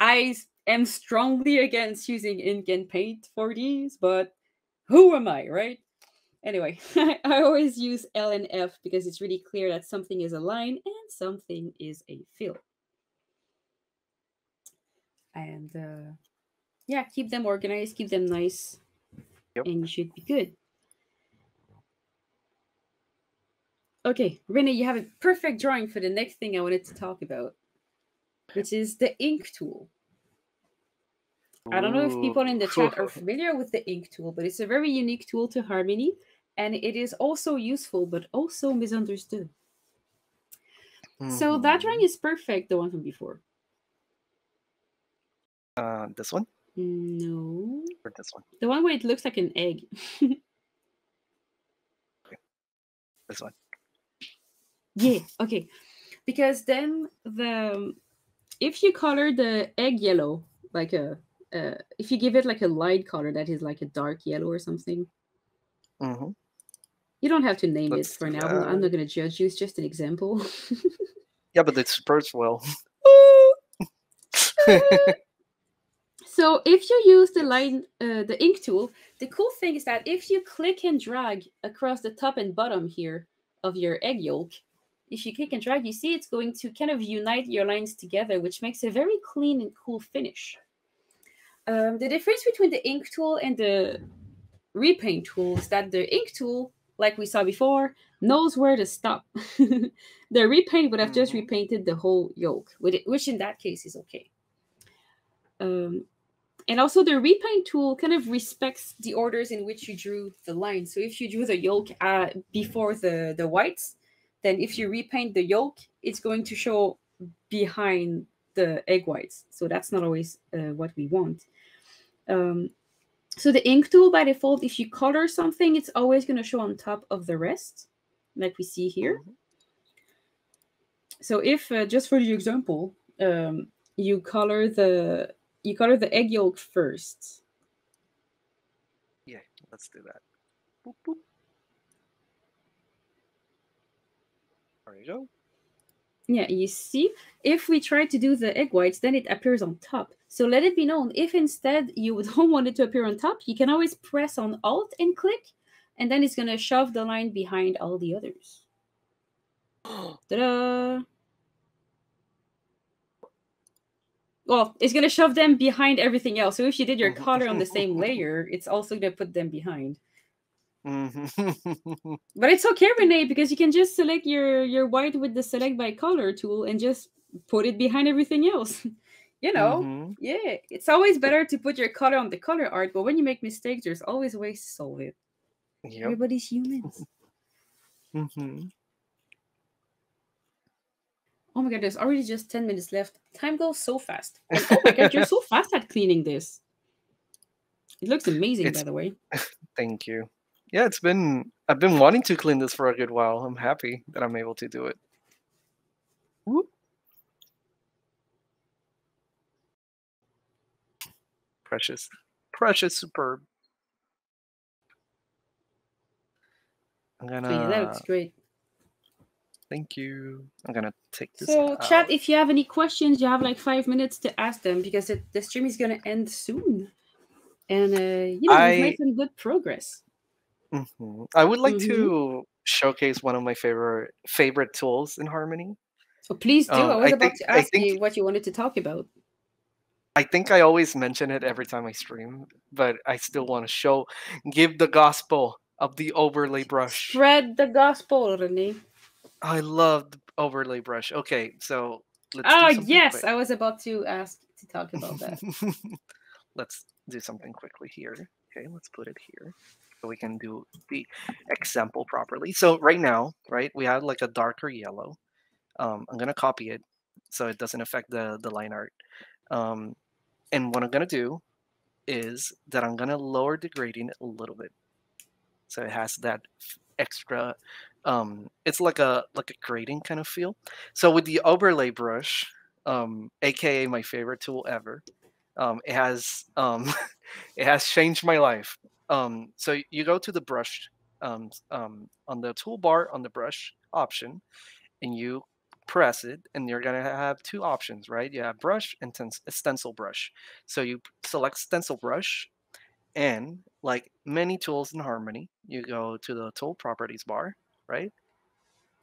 I am strongly against using ink and paint for these, but who am I, right? Anyway, I always use L and F because it's really clear that something is a line and something is a fill. And uh, yeah, keep them organized, keep them nice, yep. and you should be good. Okay, Renee, you have a perfect drawing for the next thing I wanted to talk about, which is the ink tool. I don't know if people in the chat are familiar with the ink tool, but it's a very unique tool to Harmony and it is also useful but also misunderstood. Mm-hmm. So that drawing is perfect, the one from before. Uh, this one? No. Or this one? The one where it looks like an egg. okay. This one. Yeah, okay. Because then the if you color the egg yellow, like a uh, if you give it like a light color that is like a dark yellow or something, mm-hmm. You don't have to name it for now. Uh, I'm not going to judge you. It's just an example. yeah, but it spurs well. so if you use the line, uh, the ink tool, the cool thing is that if you click and drag across the top and bottom here of your egg yolk, if you click and drag, you see it's going to kind of unite your lines together, which makes a very clean and cool finish. Um, the difference between the ink tool and the repaint tool is that the ink tool like we saw before, knows where to stop. the repaint would have just mm-hmm. repainted the whole yolk, which in that case is okay. Um, and also the repaint tool kind of respects the orders in which you drew the line. So if you drew the yolk uh, before the, the whites, then if you repaint the yolk, it's going to show behind the egg whites. So that's not always uh, what we want. Um, so the ink tool by default, if you color something, it's always going to show on top of the rest, like we see here. Mhm. So if, uh, just for the example, um, you color the you color the egg yolk first, Yeah, let's do that. Boop, boop. There you go. Yeah, you see, if we try to do the egg whites, then it appears on top. So let it be known, if instead you don't want it to appear on top, you can always press on Alt and click, and then it's going to shove the line behind all the others. Ta-da! Well, it's going to shove them behind everything else. So if you did your color on the same layer, it's also going to put them behind. Mhm. But it's okay, Renee, because you can just select your your white with the select by color tool and just put it behind everything else. You know, Mhm. yeah, it's always better to put your color on the color art, but when you make mistakes, there's always ways to solve it. Yep. Everybody's humans. mm-hmm. Oh my god, there's already just 10 minutes left. Time goes so fast. And oh my god, you're so fast at cleaning this. It looks amazing, by the way. Thank you. Yeah, it's been I've been wanting to clean this for a good while. I'm happy that I'm able to do it. Whoop. Precious. Precious superb. I'm gonna yeah, that looks great. thank you. I'm gonna take this. So, chat, if you have any questions, you have like five minutes to ask them because it, the stream is going to end soon. And, uh, you know, I- we've made some good progress. Mhm. I would like Mhm. to showcase one of my favorite favorite tools in Harmony. So, please do. Um, I was I about think- to ask you what you wanted to talk about. I think I always mention it every time I stream, but I still want to show, give the gospel of the overlay brush. Spread the gospel, Renee. I love the overlay brush. Okay, so let's. Oh, yes. quick. I was about to ask to talk about that. let's do something quickly here. Okay, let's put it here so we can do the example properly. So right now, right, we have like a darker yellow. Um, I'm gonna copy it so it doesn't affect the the line art. Um, and what I'm gonna do is that I'm gonna lower the gradient a little bit, so it has that extra. Um, it's like a like a grading kind of feel. So with the overlay brush, um, aka my favorite tool ever, um, it has um, it has changed my life. Um, so you go to the brush um, um, on the toolbar on the brush option, and you press it, and you're gonna have two options, right? You have brush and stencil brush. So you select stencil brush, and like many tools in Harmony, you go to the tool properties bar, right?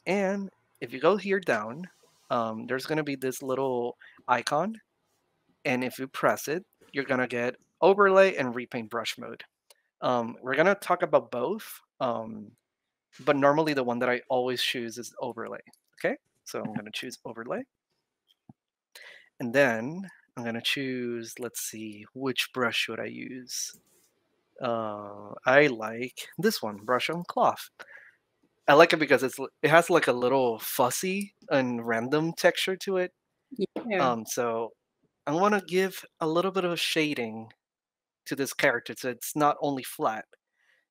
And if you go here down, um, there's gonna be this little icon and if you press it, you're gonna get overlay and repaint brush mode. Um, we're gonna talk about both, um, but normally the one that I always choose is overlay. Okay, so I'm gonna choose overlay, and then I'm gonna choose. Let's see, which brush should I use? Uh, I like this one, brush on cloth. I like it because it's it has like a little fussy and random texture to it. Yeah. Um, so I want to give a little bit of shading to this character so it's not only flat.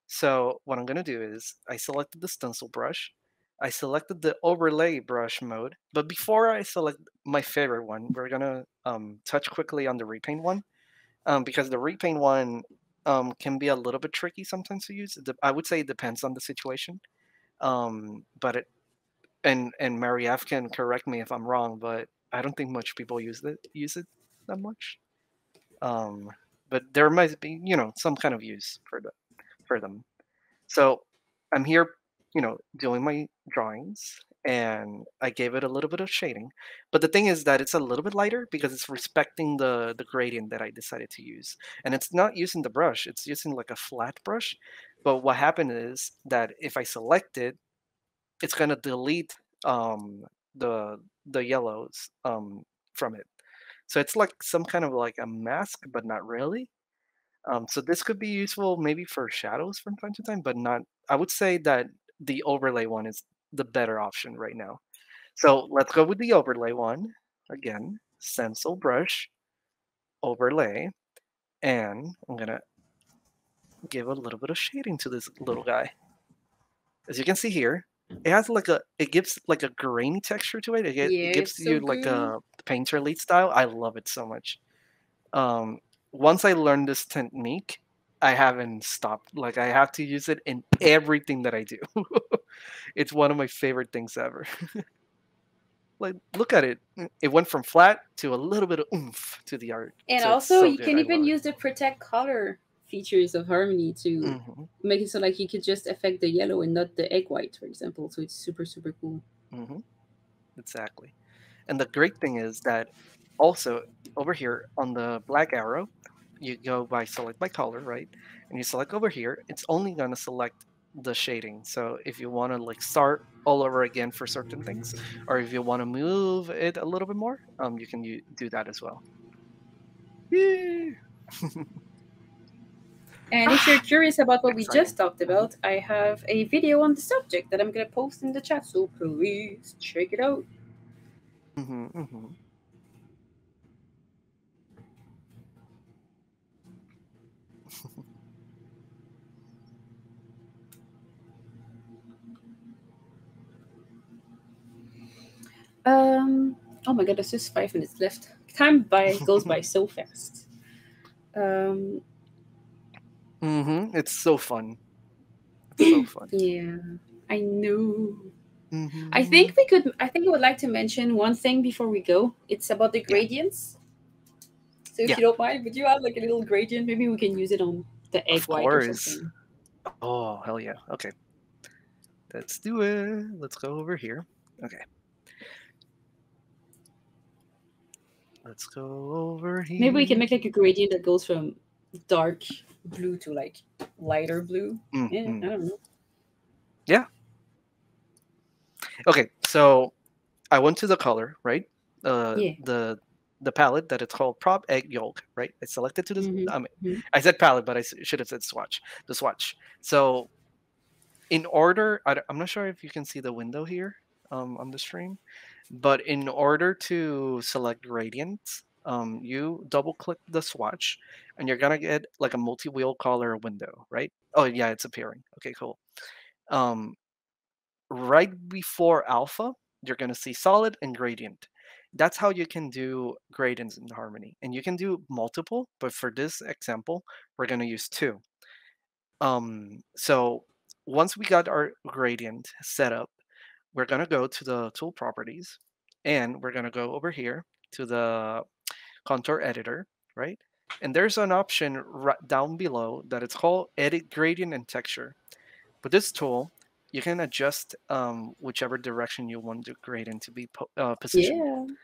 So what I'm gonna do is I selected the stencil brush, I selected the overlay brush mode, but before I select my favorite one, we're gonna um, touch quickly on the repaint one, um, because the repaint one um, can be a little bit tricky sometimes to use. I would say it depends on the situation, um, but it and and Marie-Ève can correct me if I'm wrong, but I don't think much people use it use it that much. Um, but there might be you know some kind of use for the for them. So I'm here, you know, doing my drawings, and I gave it a little bit of shading. But the thing is that it's a little bit lighter because it's respecting the the gradient that I decided to use, and it's not using the brush; it's using like a flat brush. But what happened is that if I select it, it's gonna delete um, the the yellows um, from it. So it's like some kind of like a mask, but not really. Um, so this could be useful maybe for shadows from time to time, but not. I would say that the overlay one is the better option right now. So let's go with the overlay one. Again, stencil brush, overlay, and I'm gonna give a little bit of shading to this little guy. As you can see here, it has like a it gives like a grainy texture to it. It, Yeah, it gives so you like a painterly style. I love it so much. Um, once I learned this technique, I haven't stopped. Like I have to use it in everything that I do. it's one of my favorite things ever. like look at it. It went from flat to a little bit of oomph to the art. And So also, so you good. can I even love it. use the protect color features of Harmony to Mhm, make it so like you could just affect the yellow and not the egg white, for example. So it's super super cool. mhm. Exactly. And the great thing is that also over here on the black arrow, you go by select by color, right? And you select over here, it's only going to select the shading. So if you want to like start all over again for certain things, or if you want to move it a little bit more, um, you can do that as well. Yay! And if you're curious about what we Exciting. just talked about, I have a video on the subject that I'm gonna post in the chat. So please check it out. hmm hmm Um. Oh my god, there's just five minutes left. Time by goes by so fast. Um. hmm It's so fun. It's so fun. Yeah, I know. I Mhm. think we could. I think I would like to mention one thing before we go. It's about the gradients. So if Yeah. you don't mind, would you add like a little gradient? Maybe we can use it on the egg Of white or something. Oh, hell yeah. Okay. Let's do it. Let's go over here. Okay. Let's go over here. Maybe we can make like a gradient that goes from dark blue to like lighter blue. Yeah, Mhm. I don't know. Yeah. Okay, so I went to the color, right? Uh, Yeah. The the palette that it's called prop egg yolk, right? I selected to this. Mhm, I mean, mhm. I said palette, but I should have said swatch. The swatch. So, in order, I, am not sure if you can see the window here um, on the stream, but in order to select gradients, um, you double click the swatch, and you're gonna get like a multi-wheel color window, right? Oh yeah, it's appearing. Okay, cool. Um, right before alpha, you're to see solid and gradient. That's how you can do gradients in Harmony. And you can do multiple, but for this example, we're going to use two. Um, so once we got our gradient set up, we're going to go to the tool properties and we're going to go over here to the contour editor, right? And there's an option right down below that it's called edit gradient and texture. With this tool, you can adjust um, whichever direction you want the gradient to be po- uh, positioned. Yeah.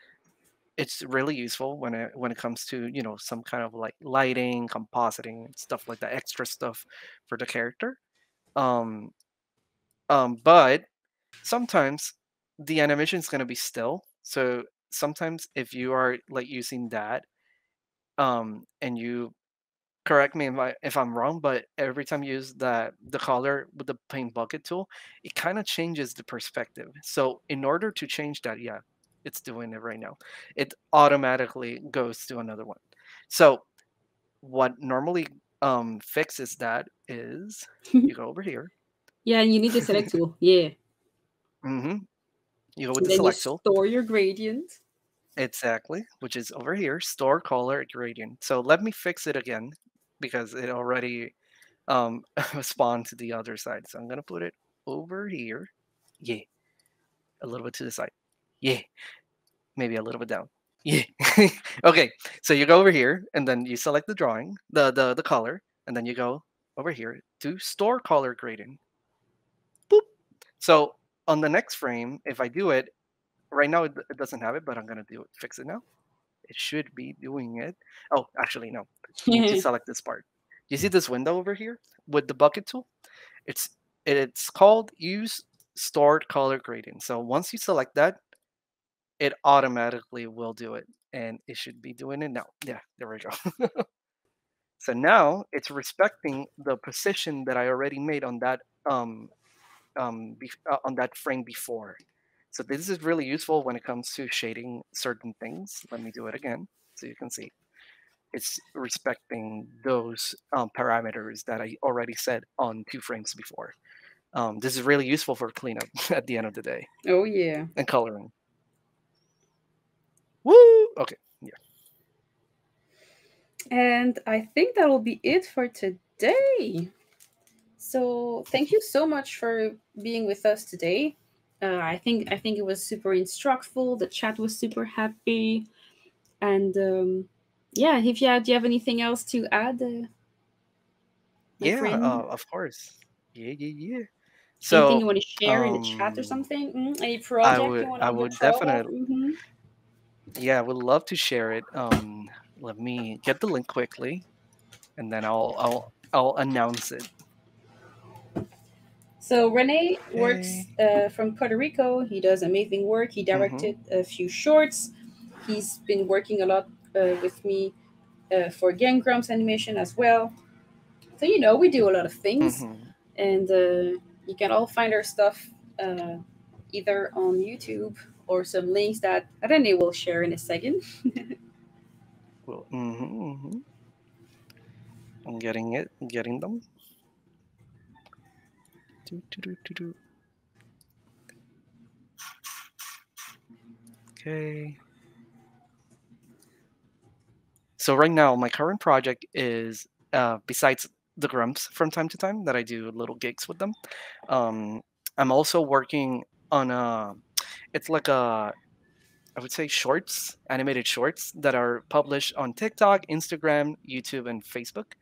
It's really useful when it when it comes to you know some kind of like lighting, compositing, stuff like that, extra stuff for the character. Um, um, but sometimes the animation is going to be still. So sometimes if you are like using that, um, and you correct me if, I, if I'm wrong, but every time you use that the color with the paint bucket tool, it kind of changes the perspective. So in order to change that, yeah, it's doing it right now. It automatically goes to another one. So what normally um, fixes that is you go over here. Yeah, and you need the select tool. Yeah. Hmm You go with And the you select tool. store your gradient. Exactly, which is over here, store color gradient. So let me fix it again because it already um, spawned to the other side. So I'm gonna put it over here. Yeah, a little bit to the side. Yeah, maybe a little bit down. Yeah. okay, so you go over here and then you select the drawing, the the the color, and then you go over here to store color gradient. Boop. So on the next frame, if I do it, right now it, it doesn't have it, but I'm gonna do it. Fix it now. It should be doing it. Oh, actually no. You need to select this part. You see this window over here with the bucket tool? It's it's called use stored color gradient. So once you select that, it automatically will do it, and it should be doing it now. Yeah, there we go. so now it's respecting the position that I already made on that um um, be, uh, on that frame before. So this is really useful when it comes to shading certain things. Let me do it again so you can see. It's respecting those um, parameters that I already said on two frames before. Um, this is really useful for cleanup at the end of the day. Oh yeah. And coloring. Woo! Okay, yeah. And I think that will be it for today. So thank you so much for being with us today. Uh, I think I think it was super instructful. The chat was super happy, and um, yeah. If you have, do you have anything else to add? Uh, yeah, uh, of course. Yeah, yeah, yeah. So anything you want to share um, in the chat or um, something? Mm-hmm. Any project I would, you want to I would definitely. Mm-hmm. Yeah, I would love to share it. Um, let me get the link quickly, and then I'll I'll I'll announce it. So Rene works uh, from Puerto Rico. He does amazing work. He directed mm-hmm. a few shorts. He's been working a lot uh, with me uh, for Grumps animation as well. So you know we do a lot of things, mm-hmm. and uh, you can all find our stuff uh, either on YouTube or some links that Rene will share in a second. well, mm-hmm, mm-hmm. I'm getting it, getting them. Do, do, do, okay. So right now, my current project is, uh, besides the Grumps from time to time that I do little gigs with them, um, I'm also working on a, it's like a, I would say shorts, animated shorts that are published on TikTok, Instagram, YouTube, and Facebook.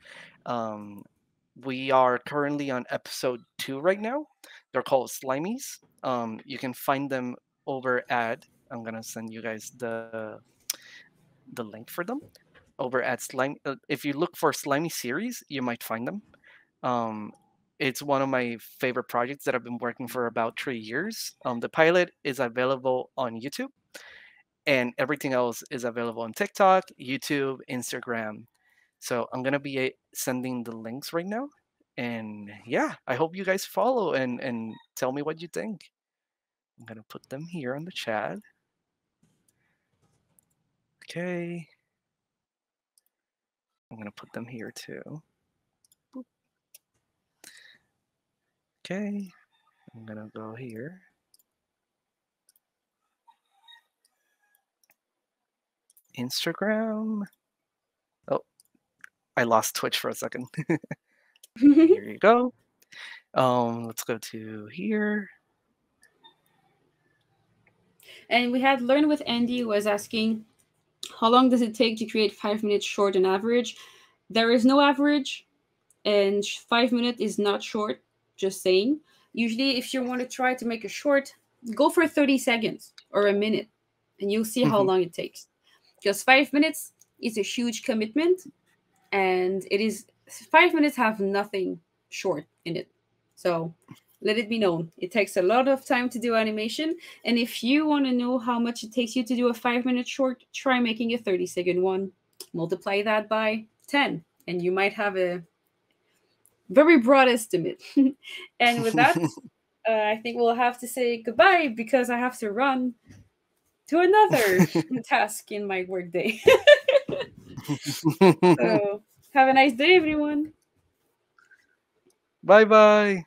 Um, we are currently on episode two right now. They're called Slimies. Um, you can find them over at. I'm gonna send you guys the the link for them over at Slime. Uh, if you look for Slimy series, you might find them. Um, it's one of my favorite projects that I've been working for about three years. Um, the pilot is available on YouTube, and everything else is available on TikTok, YouTube, Instagram, so I'm gonna be eh, sending the links right now, and yeah, I hope you guys follow and and tell me what you think. I'm gonna put them here on the chat. Okay. I'm gonna put them here too. Boop. Okay. I'm gonna go here. Instagram. I lost Twitch for a second. here you go. Um, let's go to here. And we had learned with Andy was asking, how long does it take to create five minutes short on average? There is no average, and five minutes is not short. Just saying. Usually, if you want to try to make a short, go for 30 seconds or a minute, and you'll see how mm-hmm. long it takes. Because five minutes is a huge commitment, and it is five minutes have nothing short in it. So let it be known it takes a lot of time to do animation. And if you want to know how much it takes you to do a five minute short, try making a 30 second one. Multiply that by 10, and you might have a very broad estimate. and with that, uh, I think we'll have to say goodbye because I have to run to another task in my workday. So have a nice day, everyone. Bye bye.